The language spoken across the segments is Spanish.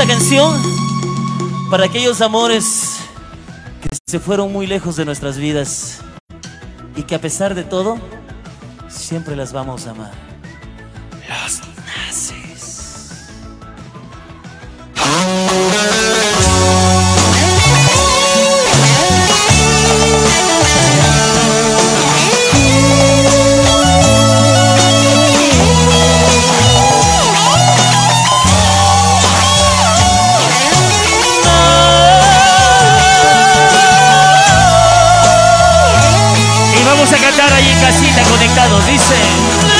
esta canción para aquellos amores que se fueron muy lejos de nuestras vidas y que a pesar de todo, siempre las vamos a amar. Conectados, dice.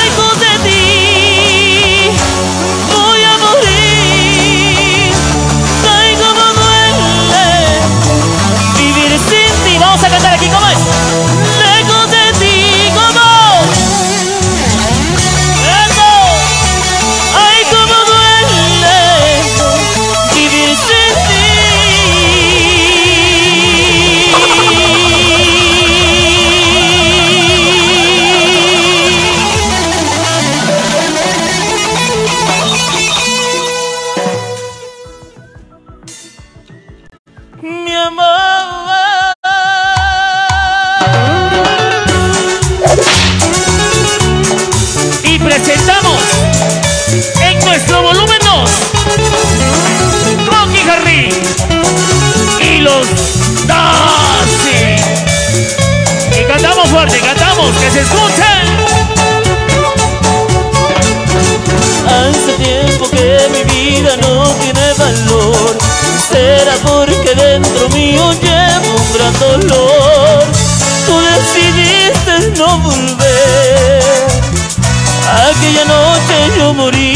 Rocky Harry y los Dazi. Y cantamos fuerte, cantamos, que se escuchen. Hace tiempo que mi vida no tiene valor. Será porque dentro mío llevo un gran dolor. Tú decidiste no volver. Aquella noche yo morí.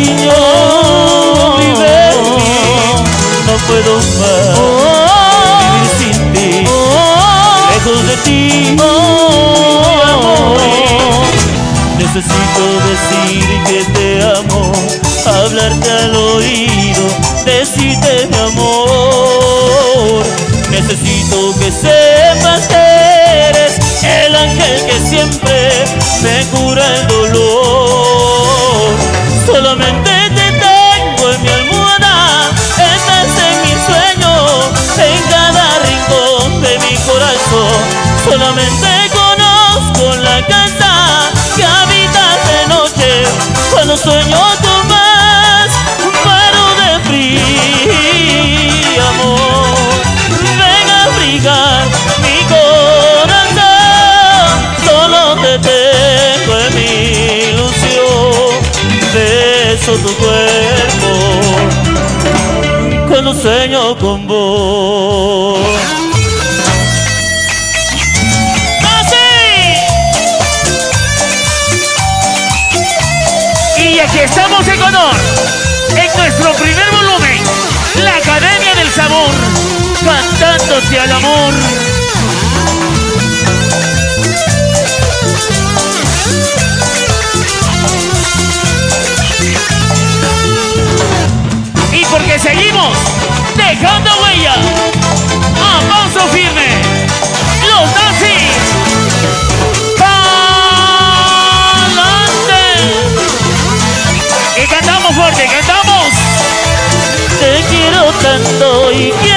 Cariño, mí, no puedo más vivir sin ti, lejos de ti, mi amor. Necesito decir que te amo, hablarte al oído, Beso tu cuerpo cuando sueño con vos. Y aquí estamos en honor, en nuestro primer volumen, la Academia del Sabor, cantándote al amor. chân tôi yêu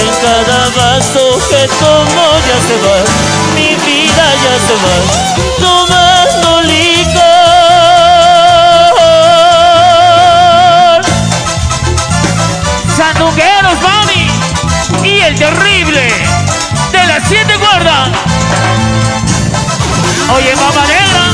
En cada vaso que tomo ya se va, mi vida ya se va, tomando licor. Sandungueros, mami, y el terrible de las siete cuerdas. Oye, mamá negra.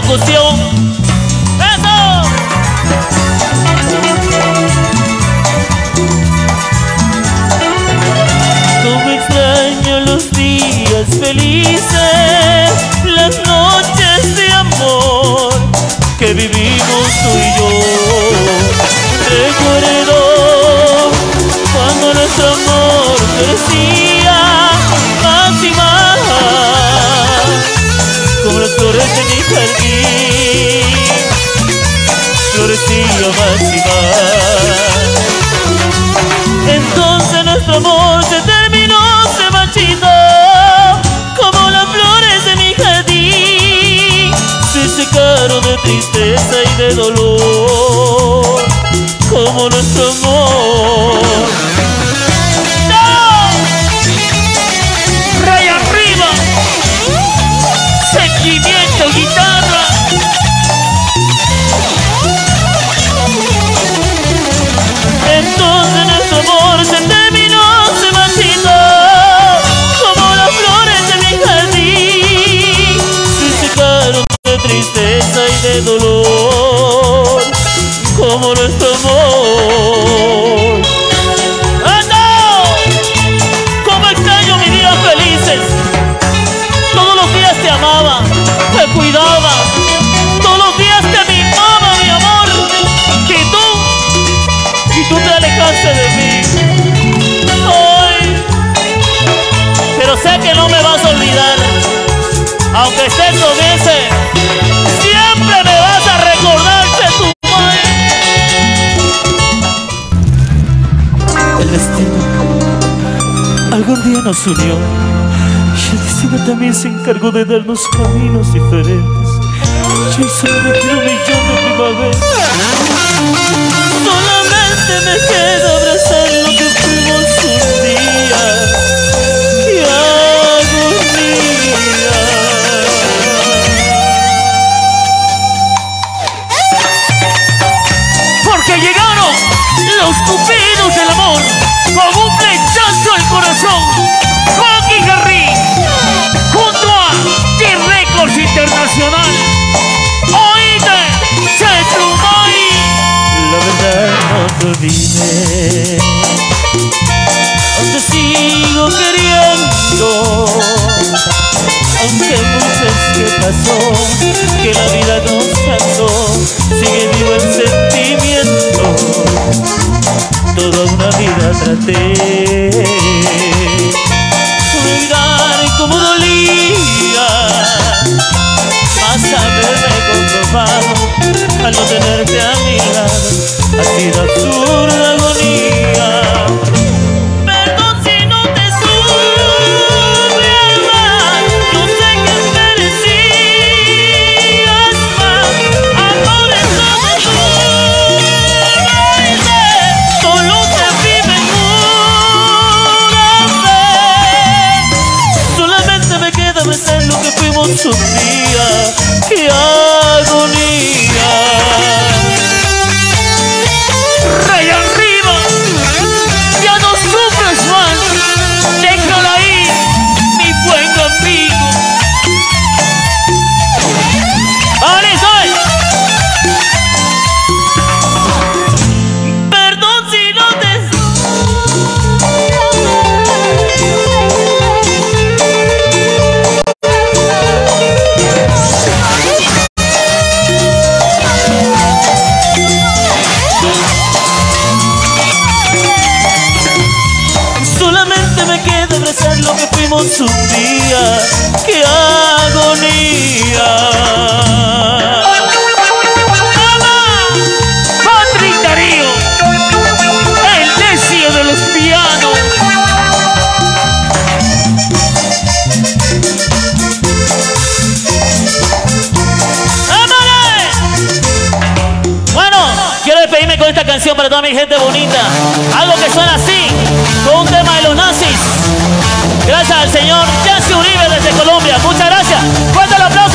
Locución. ¡Eso! Como extraño los días felices, las noches de amor que vivimos tú y yo. Recuerdo cuando nuestro amor crecía Entonces nuestro amor se terminó, se marchitó Como las flores de mi jardín. Se secaron de tristeza y de dolor Como nuestro amor nos unió y el destino también se encargó de darnos caminos diferentes. Yo solo me quiero un millón de primavera. Solamente me queda abrazar lo que fuimos un día. ¡Qué agonía! Porque llegaron los cupidos del amor con un flechazo al corazón. Aunque sigo queriendo. Aunque muchas que pasó Que la vida nos cansó Sigue vivo el sentimiento. Toda una vida traté canción para toda mi gente bonita. Algo que suena así, con un tema de los nazis. Gracias al señor Jesse Uribe desde Colombia. Muchas gracias. Fuerte aplauso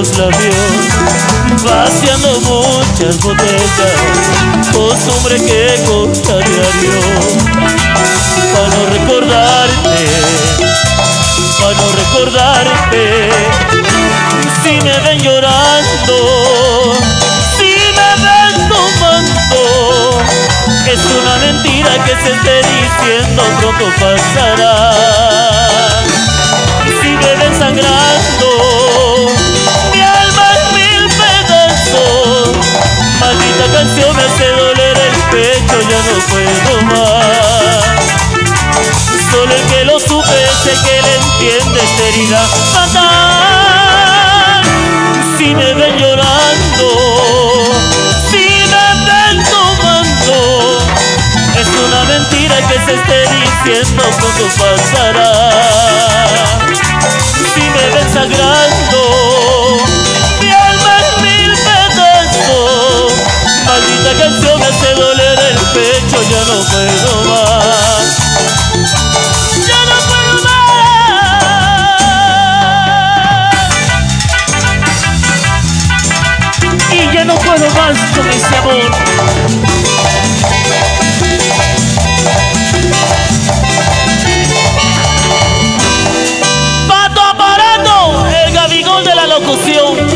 los labios, vaciando muchas botellas, costumbre que corta diario, para no recordarte, para no recordarte, si me ven llorando, si me ven tomando, es una mentira que se esté diciendo pronto pasará. Si me ven sangrando, ya no puedo más. Solo el que lo supe sé que le entiende esta herida fatal. Si me ven llorando, si me ven tomando, es una mentira que se esté diciendo cuando pasará. Si me ven sangrando, no puedo más. Ya no puedo más. Y ya no puedo más con ese amor. Pato aparato, el gabigol de la locución.